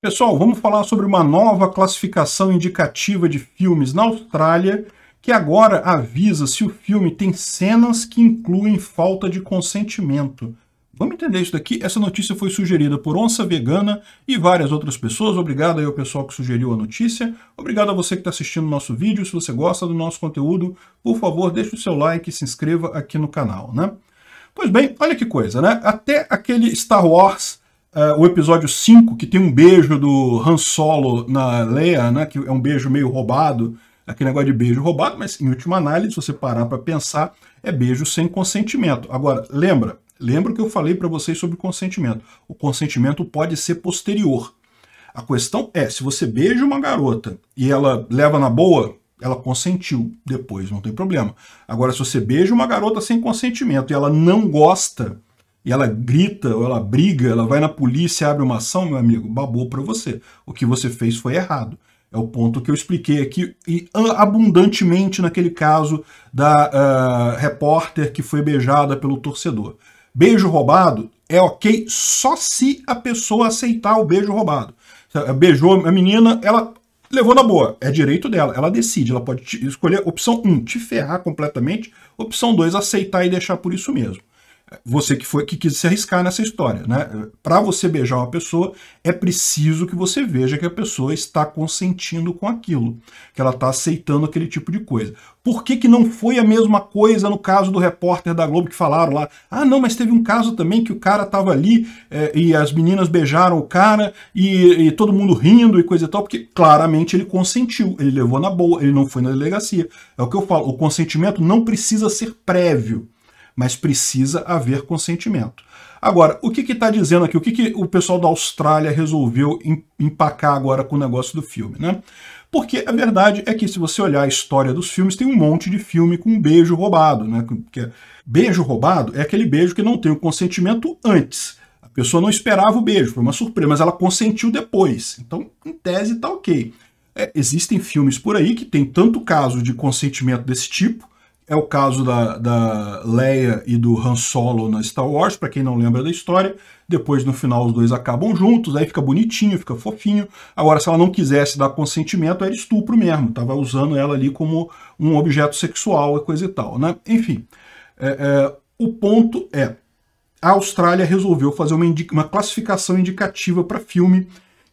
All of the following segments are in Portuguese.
Pessoal, vamos falar sobre uma nova classificação indicativa de filmes na Austrália, que agora avisa se o filme tem cenas que incluem falta de consentimento. Vamos entender isso daqui? Essa notícia foi sugerida por Onça Vegana e várias outras pessoas. Obrigado aí ao pessoal que sugeriu a notícia. Obrigado a você que está assistindo o nosso vídeo. Se você gosta do nosso conteúdo, por favor, deixe o seu like e se inscreva aqui no canal, né? Pois bem, olha que coisa, né? Até aquele Star Wars Uh, o episódio 5, que tem um beijo do Han Solo na Leia, né, que é um beijo meio roubado, aquele negócio de beijo roubado, mas em última análise, se você parar para pensar, é beijo sem consentimento. Agora, lembra, lembra que eu falei para vocês sobre consentimento. O consentimento pode ser posterior. A questão é, se você beija uma garota e ela leva na boa, ela consentiu depois, não tem problema. Agora, se você beija uma garota sem consentimento e ela não gosta, e ela grita, ou ela briga, ela vai na polícia, abre uma ação, meu amigo, babou para você. O que você fez foi errado. É o ponto que eu expliquei aqui e abundantemente naquele caso da uh, repórter que foi beijada pelo torcedor. Beijo roubado é ok só se a pessoa aceitar o beijo roubado. Beijou a menina, ela levou na boa, é direito dela, ela decide, ela pode escolher opção 1, te ferrar completamente, opção 2, aceitar e deixar por isso mesmo você que foi que quis se arriscar nessa história, né? Para você beijar uma pessoa, é preciso que você veja que a pessoa está consentindo com aquilo, que ela está aceitando aquele tipo de coisa. Por que, que não foi a mesma coisa no caso do repórter da Globo que falaram lá? Ah, não, mas teve um caso também que o cara estava ali é, e as meninas beijaram o cara e, e todo mundo rindo e coisa e tal, porque claramente ele consentiu, ele levou na boa, ele não foi na delegacia. É o que eu falo, o consentimento não precisa ser prévio mas precisa haver consentimento. Agora, o que está dizendo aqui? O que, que o pessoal da Austrália resolveu empacar agora com o negócio do filme, né? Porque a verdade é que se você olhar a história dos filmes, tem um monte de filme com beijo roubado, né? Porque beijo roubado é aquele beijo que não tem o consentimento antes. A pessoa não esperava o beijo, foi uma surpresa, mas ela consentiu depois. Então, em tese, está ok. É, existem filmes por aí que tem tanto caso de consentimento desse tipo, é o caso da, da Leia e do Han Solo na Star Wars, para quem não lembra da história. Depois, no final, os dois acabam juntos, aí fica bonitinho, fica fofinho. Agora, se ela não quisesse dar consentimento, era estupro mesmo. Tava usando ela ali como um objeto sexual e coisa e tal, né? Enfim, é, é, o ponto é, a Austrália resolveu fazer uma, uma classificação indicativa para filme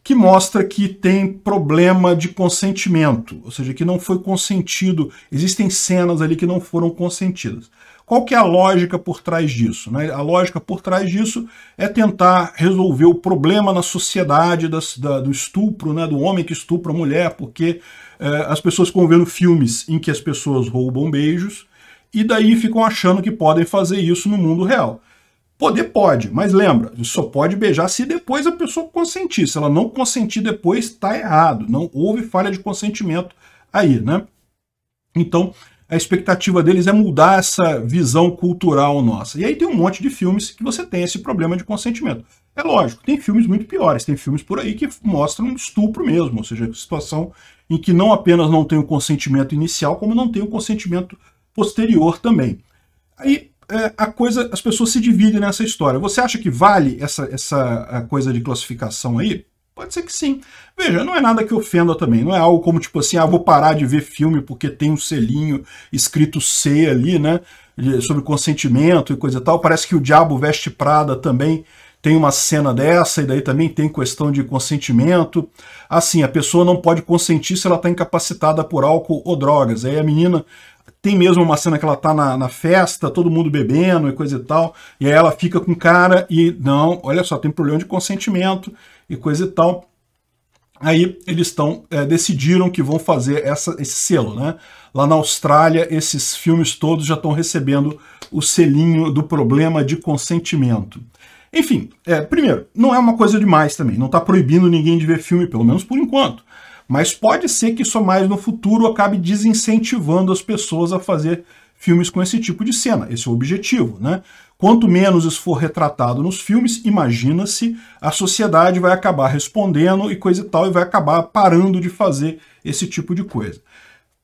que mostra que tem problema de consentimento, ou seja, que não foi consentido, existem cenas ali que não foram consentidas. Qual que é a lógica por trás disso? Né? A lógica por trás disso é tentar resolver o problema na sociedade das, da, do estupro, né? do homem que estupra a mulher, porque é, as pessoas ficam vendo filmes em que as pessoas roubam beijos, e daí ficam achando que podem fazer isso no mundo real. Poder pode, mas lembra, só pode beijar se depois a pessoa consentir. Se ela não consentir depois, está errado. Não houve falha de consentimento aí, né? Então, a expectativa deles é mudar essa visão cultural nossa. E aí tem um monte de filmes que você tem esse problema de consentimento. É lógico, tem filmes muito piores, tem filmes por aí que mostram estupro mesmo, ou seja, situação em que não apenas não tem o consentimento inicial, como não tem o consentimento posterior também. Aí é, a coisa, as pessoas se dividem nessa história. Você acha que vale essa, essa coisa de classificação aí? Pode ser que sim. Veja, não é nada que ofenda também. Não é algo como tipo assim, ah, vou parar de ver filme porque tem um selinho escrito C ali, né? Sobre consentimento e coisa e tal. Parece que o Diabo Veste Prada também tem uma cena dessa, e daí também tem questão de consentimento. Assim, a pessoa não pode consentir se ela está incapacitada por álcool ou drogas. Aí a menina tem mesmo uma cena que ela tá na, na, festa, todo mundo bebendo e coisa e tal, e aí ela fica com o cara e, não, olha só, tem problema de consentimento e coisa e tal. Aí eles estão é, decidiram que vão fazer essa, esse selo, né? Lá na Austrália, esses filmes todos já estão recebendo o selinho do problema de consentimento. Enfim, é, primeiro, não é uma coisa demais também, não está proibindo ninguém de ver filme, pelo menos por enquanto. Mas pode ser que isso mais no futuro acabe desincentivando as pessoas a fazer filmes com esse tipo de cena. Esse é o objetivo, né? Quanto menos isso for retratado nos filmes, imagina-se, a sociedade vai acabar respondendo e coisa e tal, e vai acabar parando de fazer esse tipo de coisa.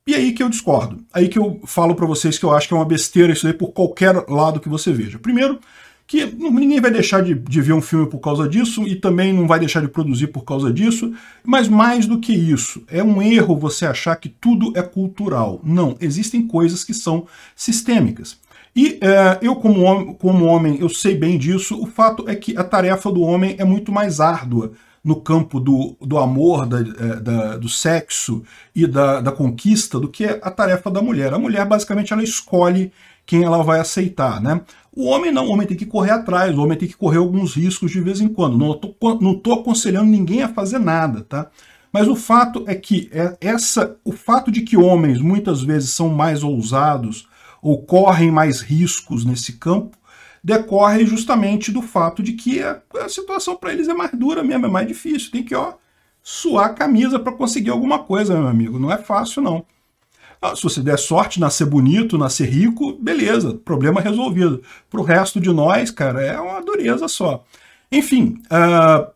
E aí que eu discordo. Aí que eu falo para vocês que eu acho que é uma besteira isso aí por qualquer lado que você veja. Primeiro, que ninguém vai deixar de, de, ver um filme por causa disso e também não vai deixar de produzir por causa disso, mas mais do que isso, é um erro você achar que tudo é cultural. Não, existem coisas que são sistêmicas. E é, eu, como homem, como homem, eu sei bem disso, o fato é que a tarefa do homem é muito mais árdua no campo do, do amor, da, é, da, do sexo e da, da conquista do que a tarefa da mulher. A mulher, basicamente, ela escolhe quem ela vai aceitar, né? O homem não, o homem tem que correr atrás, o homem tem que correr alguns riscos de vez em quando. Não estou não tô aconselhando ninguém a fazer nada, tá? Mas o fato é que é essa, o fato de que homens muitas vezes são mais ousados ou correm mais riscos nesse campo, decorre justamente do fato de que a, a situação para eles é mais dura mesmo, é mais difícil. Tem que ó, suar a camisa para conseguir alguma coisa, meu amigo. Não é fácil, não. Ah, se você der sorte, nascer bonito, nascer rico, beleza, problema resolvido. Para o resto de nós, cara, é uma dureza só. Enfim, uh,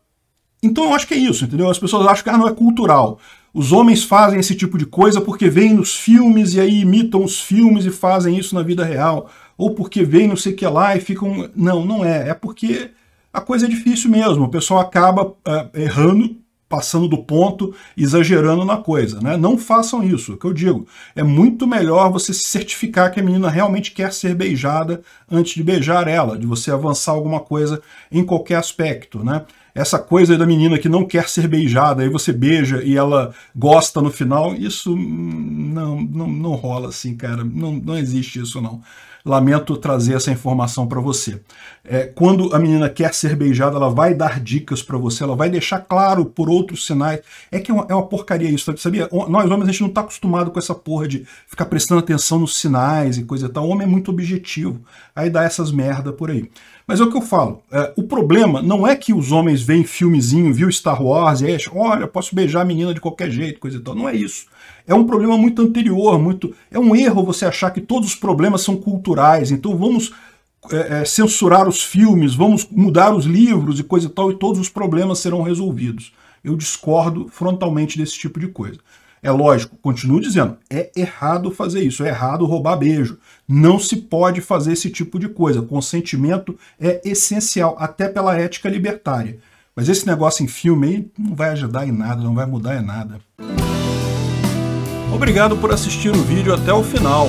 então eu acho que é isso, entendeu? As pessoas acham que ah, não é cultural. Os homens fazem esse tipo de coisa porque veem nos filmes e aí imitam os filmes e fazem isso na vida real. Ou porque veem não sei o que lá e ficam... Não, não é. É porque a coisa é difícil mesmo. O pessoal acaba uh, errando passando do ponto, exagerando na coisa. Né? Não façam isso, é o que eu digo. É muito melhor você se certificar que a menina realmente quer ser beijada antes de beijar ela, de você avançar alguma coisa em qualquer aspecto. Né? Essa coisa da menina que não quer ser beijada, aí você beija e ela gosta no final, isso não, não, não rola assim, cara. Não, não existe isso, não lamento trazer essa informação para você. É, quando a menina quer ser beijada, ela vai dar dicas para você, ela vai deixar claro por outros sinais. É que é uma, é uma porcaria isso, sabia? Nós homens, a gente não está acostumado com essa porra de ficar prestando atenção nos sinais e coisa e tal. O homem é muito objetivo. Aí dá essas merda por aí. Mas é o que eu falo, é, o problema não é que os homens veem filmezinho, viu Star Wars, e acham, olha, posso beijar a menina de qualquer jeito, coisa e tal. Não é isso. É um problema muito anterior, muito. É um erro você achar que todos os problemas são culturais. Então vamos é, censurar os filmes, vamos mudar os livros e coisa e tal, e todos os problemas serão resolvidos. Eu discordo frontalmente desse tipo de coisa. É lógico, continuo dizendo, é errado fazer isso, é errado roubar beijo. Não se pode fazer esse tipo de coisa. Consentimento é essencial, até pela ética libertária. Mas esse negócio em filme aí não vai ajudar em nada, não vai mudar em nada. Obrigado por assistir o vídeo até o final.